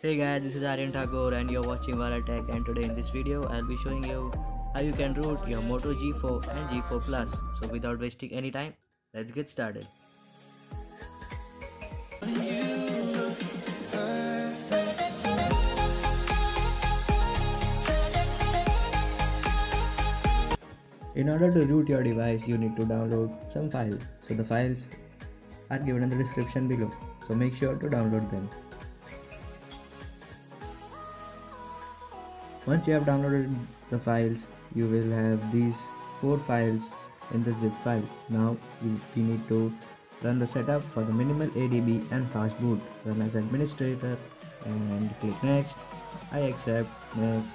Hey guys, this is Aryan Tagore and you're watching Wara Tech and today in this video I'll be showing you how you can root your Moto G4 and G4 Plus. So without wasting any time, let's get started. In order to root your device, you need to download some files. So the files are given in the description below. So make sure to download them. Once you have downloaded the files, you will have these four files in the zip file. Now we, need to run the setup for the minimal ADB and fast boot. Run as administrator and click next. I accept, next,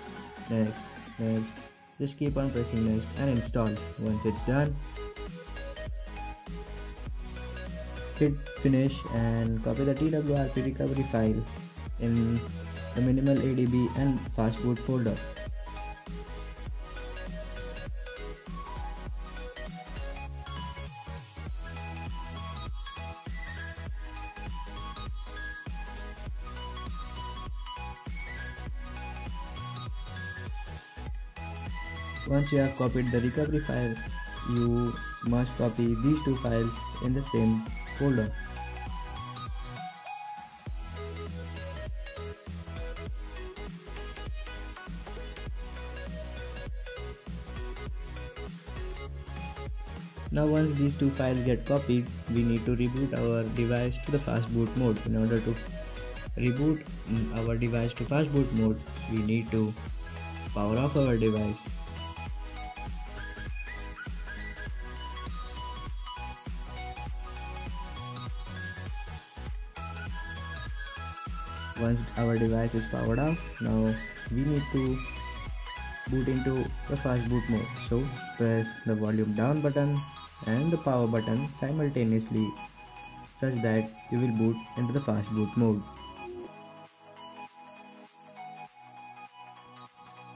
next, next. Just keep on pressing next and install. Once it's done, hit finish and copy the TWRP recovery file in the minimal ADB and fastboot folder. Once you have copied the recovery file, you must copy these two files in the same folder. Now once these two files get copied, we need to reboot our device to the fast boot mode. In order to reboot mm, our device to fast boot mode, we need to power off our device. Once our device is powered off, now we need to boot into the fast boot mode. So press the volume down button and the power button simultaneously such that you will boot into the fast boot mode.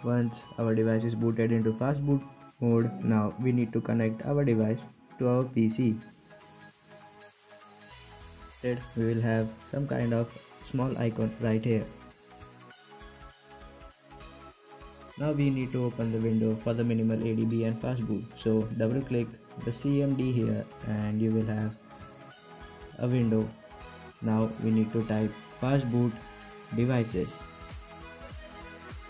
Once our device is booted into fast boot mode, now we need to connect our device to our PC. Instead, we will have some kind of small icon right here. Now we need to open the window for the minimal ADB and fast boot. So double click the CMD here and you will have a window. Now we need to type fastboot devices.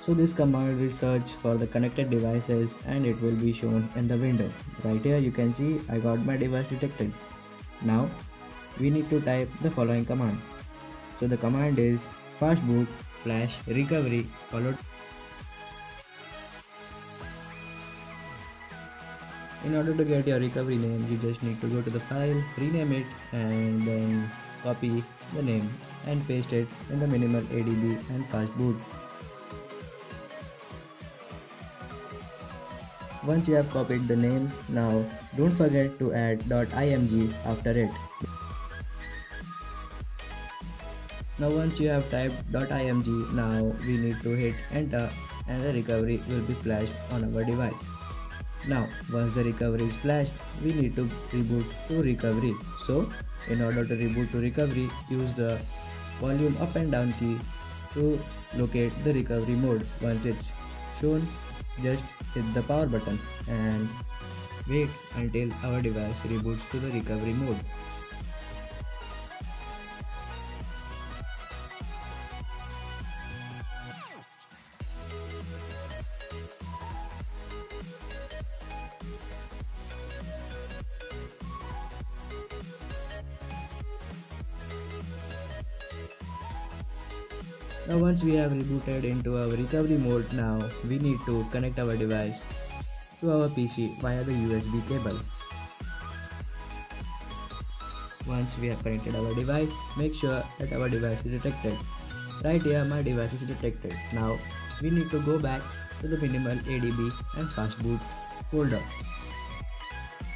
So this command will search for the connected devices and it will be shown in the window. Right here you can see I got my device detected. Now we need to type the following command. So the command is fastboot flash recovery followed in order to get your recovery name you just need to go to the file rename it and then copy the name and paste it in the minimal adb and fastboot once you have copied the name now don't forget to add .img after it. Now once you have typed .img now we need to hit enter and the recovery will be flashed on our device now, once the recovery is flashed, we need to reboot to recovery. So, in order to reboot to recovery, use the volume up and down key to locate the recovery mode. Once it's shown, just hit the power button and wait until our device reboots to the recovery mode. Now once we have rebooted into our recovery mode now we need to connect our device to our PC via the USB cable. Once we have connected our device, make sure that our device is detected. Right here my device is detected. Now we need to go back to the minimal ADB and fastboot folder.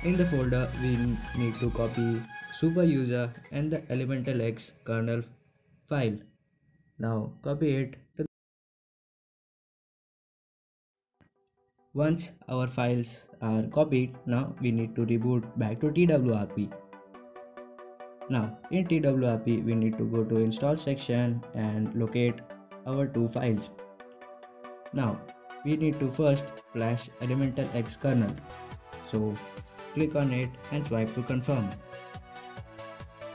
In the folder we need to copy super user and the elemental x kernel file. Now copy it to Once our files are copied, now we need to reboot back to TWRP. Now in TWRP we need to go to install section and locate our two files. Now we need to first flash Elemental X kernel. So click on it and swipe to confirm.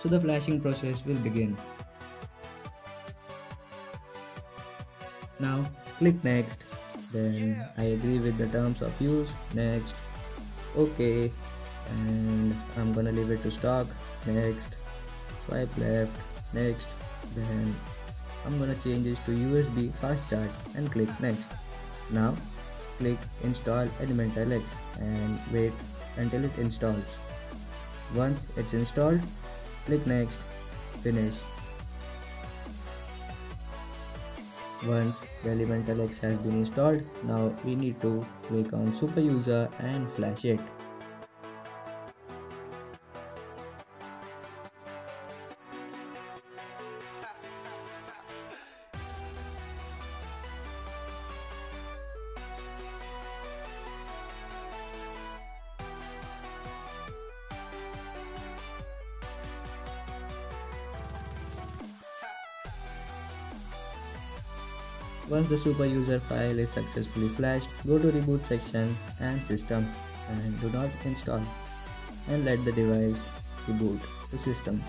So the flashing process will begin. Now click next. Then I agree with the terms of use. Next. Okay. And I'm gonna leave it to stock. Next. Swipe left. Next. Then I'm gonna change this to USB fast charge and click next. Now click install Elemental X and wait until it installs. Once it's installed click next. Finish once the Elemental X has been installed now we need to click on super user and flash it Once the super user file is successfully flashed, go to reboot section and system and do not install and let the device reboot to system.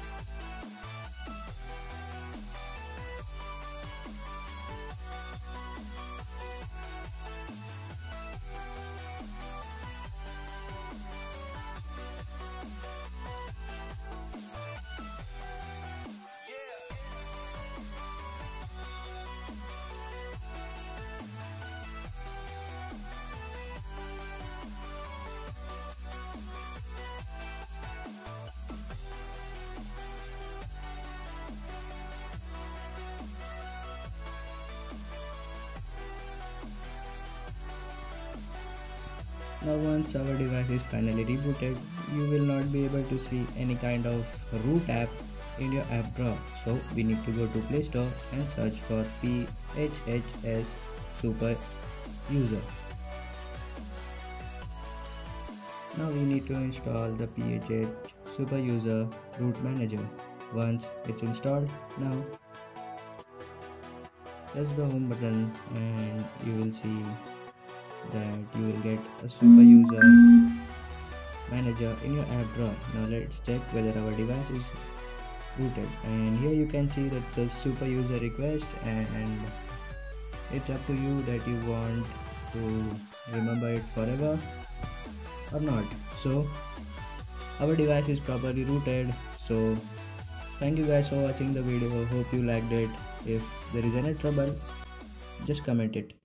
Now once our device is finally rebooted, you will not be able to see any kind of root app in your app drawer. So we need to go to Play Store and search for PHHS Super User. Now we need to install the PHH Super User Root Manager. Once it's installed, now press the home button and you will see that you will get a super user manager in your app drawer. Now let's check whether our device is rooted. And here you can see that says super user request and it's up to you that you want to remember it forever or not. So our device is properly rooted. So thank you guys for watching the video. Hope you liked it. If there is any trouble just comment it